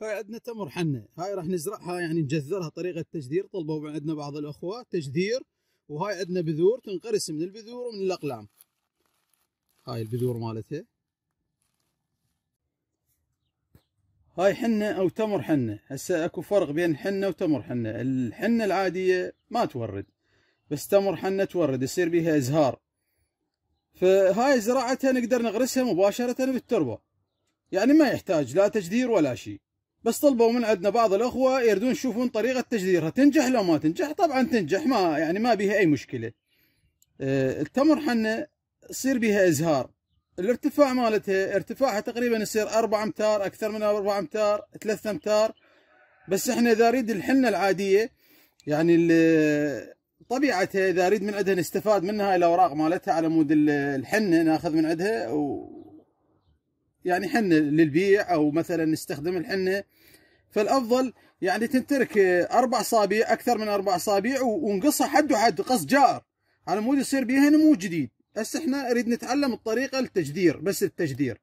هاي عندنا تمر حنة هاي راح نزرعها يعني نجذرها طريقة تجذير طلبوا عندنا بعض الأخوة تجذير وهاي عندنا بذور تنقرس من البذور ومن الأقلام. هاي البذور مالتها. هاي حنة أو تمر حنة هسه أكو فرق بين حنة وتمر حنة الحنة العادية ما تورد بس تمر حنة تورد يصير بها إزهار. فهاي زراعتها نقدر نغرسها مباشرة بالتربة. يعني ما يحتاج لا تجدير ولا شيء. بس طلبوا من عندنا بعض الأخوة يردون يشوفون طريقة تجديرها. تنجح لو ما تنجح؟ طبعا تنجح ما يعني ما بيها أي مشكلة. آه، التمر حنا يصير بها إزهار. الارتفاع مالتها ارتفاعها تقريبا يصير 4 أمتار أكثر من 4 أمتار 3 أمتار. بس إحنا إذا نريد الحنة العادية يعني طبيعتها إذا اريد من عندها نستفاد منها الاوراق مالتها على مود الحنة ناخذ من عندها يعني حنه للبيع أو مثلا نستخدم الحنه فالأفضل يعني تنترك أربع اصابع أكثر من أربع اصابع ونقصها حد وحد قص جار. على مود يصير بيها نمو جديد. هسه إحنا نريد نتعلم الطريقة التجدير بس التجدير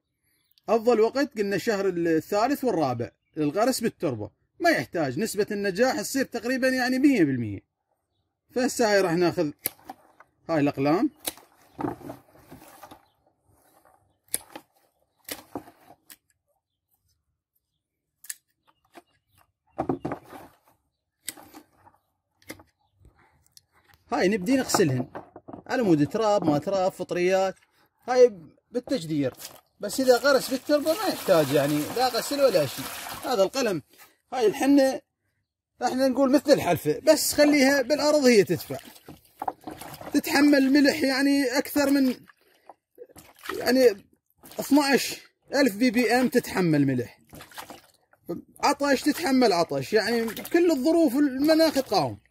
أفضل وقت قلنا الشهر الثالث والرابع للغرس بالتربة. ما يحتاج. نسبة النجاح تصير تقريبا يعني 100% فهسه هاي راح ناخذ هاي الأقلام. هاي نبدي نغسلهن. على مود تراب ما تراب فطريات. هاي بالتجذير. بس إذا غرس بالتربة ما يحتاج يعني لا غسل ولا شيء. هذا القلم. هاي الحنة إحنا نقول مثل الحلفة. بس خليها بالأرض هي تدفع. تتحمل ملح يعني أكثر من يعني 12 ألف ppm تتحمل ملح. عطش تتحمل عطش. يعني كل الظروف المناخ تقاوم.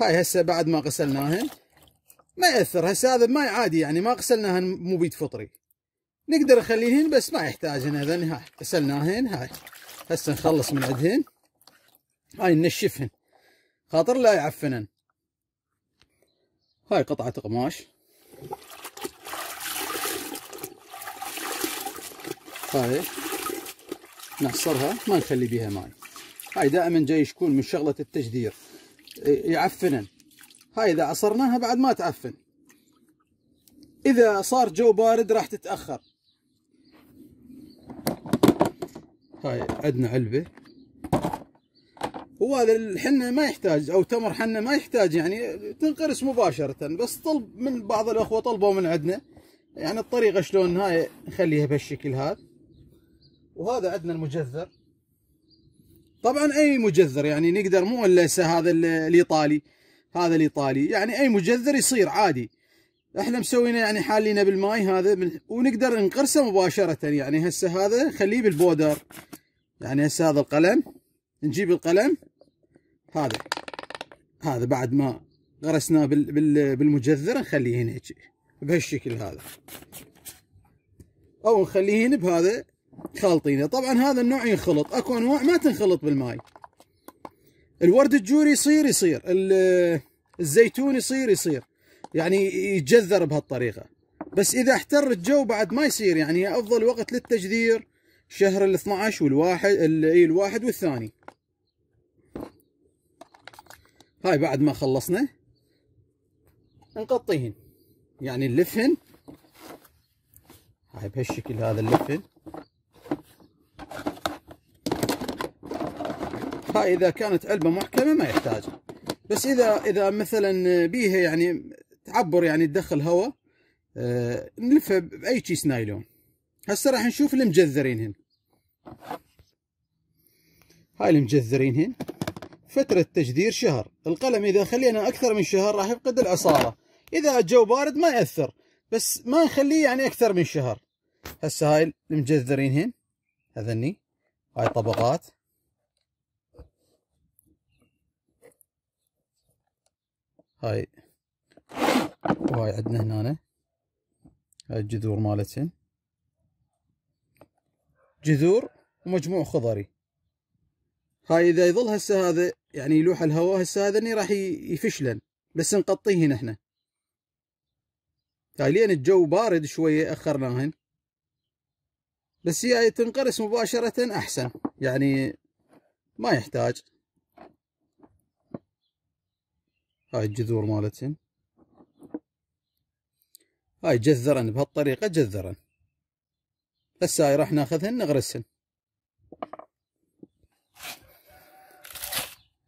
هاي هسه بعد ما غسلناهن ما يأثر. هسه هذا ماي عادي يعني ما غسلناهن مبيد فطري. نقدر نخليهن بس ما يحتاجن هذا هاي غسلناهن هاي. هسه نخلص من عندهن. هاي ننشفهن. خاطر لا يعفنن. هاي قطعة قماش. هاي. نعصرها ما نخلي بيها ماي. هاي دائما جاي يشكون من شغلة التجدير. يعفنن. هاي إذا عصرناها بعد ما تعفن. إذا صار جو بارد راح تتأخر. هاي عندنا علبة. وهذا الحنة ما يحتاج أو تمر حنة ما يحتاج يعني تنقرس مباشرة بس طلب من بعض الأخوة طلبوا من عندنا. يعني الطريقة شلون هاي نخليها بهالشكل هذا. وهذا عندنا المجذر. طبعا أي مجذر يعني نقدر مو إلا هذا الإيطالي هذا الإيطالي يعني أي مجذر يصير عادي. إحنا مسوينا يعني حالينا بالماي هذا ونقدر نقرسه مباشرة يعني هسه هذا خليه بالبودر. يعني هسه هذا القلم نجيب القلم هذا. هذا بعد ما غرسناه بالمجذر نخليه هنا بهالشكل هذا. أو نخليه هنا بهذا خالطينه طبعا هذا النوع ينخلط. أكو أنواع ما تنخلط بالماي الورد الجوري يصير يصير. الزيتون يصير يصير. يعني يتجذر بهالطريقة. بس إذا احتر الجو بعد ما يصير. يعني أفضل وقت للتجذير شهر ال 12 والواحد الواحد والثاني. هاي بعد ما خلصنا نقطيهن. يعني نلفهن هاي بهالشكل هذا نلفهن هاي إذا كانت علبة محكمة ما يحتاج بس إذا إذا مثلا بيها يعني تعبر يعني تدخل هواء آه نلفها بأي كيس نايلون هسه راح نشوف المجذرين هن هاي المجذرين هن فترة تجذير شهر. القلم إذا خلينا أكثر من شهر راح يفقد العصارة. إذا الجو بارد ما يأثر بس ما نخليه يعني أكثر من شهر. هسه هاي المجذرين هن هذني. هاي طبقات. هاي. وهاي عندنا هنا. هاي الجذور مالتهن جذور ومجموع خضري. هاي إذا يظل هسه هذا يعني يلوح الهواء هسه هذا راح يفشلن بس نقطيهن إحنا هاي لين الجو بارد شوية اخرناهن بس هي تنقرس مباشرة أحسن. يعني ما يحتاج. هاي الجذور مالتهن هاي جذرن بهالطريقة جذرن. هسه هاي راح ناخذهن نغرسهن.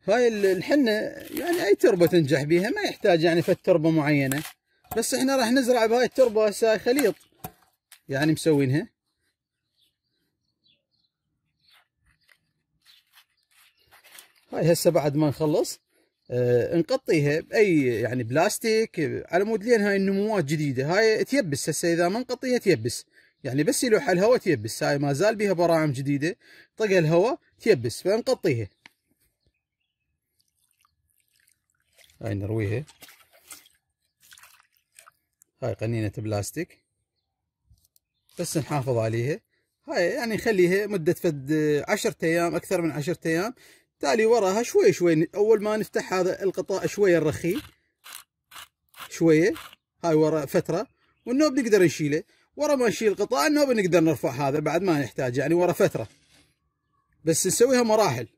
هاي الحنة يعني أي تربة تنجح بيها ما يحتاج يعني فت تربة معينة. بس إحنا راح نزرع بهاي التربة هسه خليط يعني مسوينها. هاي هسه بعد ما نخلص نغطيها بأي يعني بلاستيك على مود لين هاي النموات جديدة. هاي تيبس هسه إذا ما نغطيها تيبس. يعني بس يلوح الهواء تيبس. هاي ما زال بيها براعم جديدة. طق الهواء تيبس فنغطيها. هاي نرويها. هاي قنينة بلاستيك. بس نحافظ عليها. هاي يعني نخليها مدة فد عشرة أيام أكثر من عشرة أيام. تالي وراها شوي شوي. أول ما نفتح هذا القطاع شوية نرخيه شوية. هاي ورا فترة. والنوب نقدر نشيله. ورا ما نشيل القطاع النوب نقدر نرفع هذا بعد ما نحتاج يعني ورا فترة. بس نسويها مراحل.